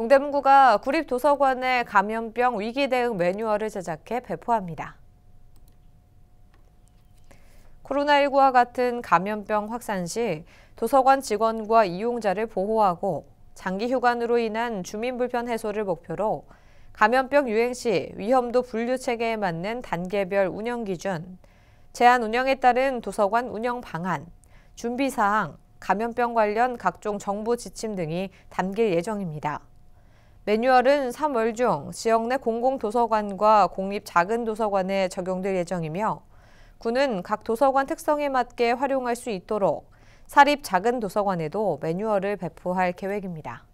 동대문구가 구립도서관에 감염병 위기 대응 매뉴얼을 제작해 배포합니다. 코로나19와 같은 감염병 확산 시 도서관 직원과 이용자를 보호하고 장기 휴관으로 인한 주민 불편 해소를 목표로 감염병 유행 시 위험도 분류 체계에 맞는 단계별 운영 기준, 제한 운영에 따른 도서관 운영 방안, 준비 사항, 감염병 관련 각종 정보 지침 등이 담길 예정입니다. 매뉴얼은 3월 중 지역 내 공공도서관과 공립 작은 도서관에 적용될 예정이며 구는 각 도서관 특성에 맞게 활용할 수 있도록 사립 작은 도서관에도 매뉴얼을 배포할 계획입니다.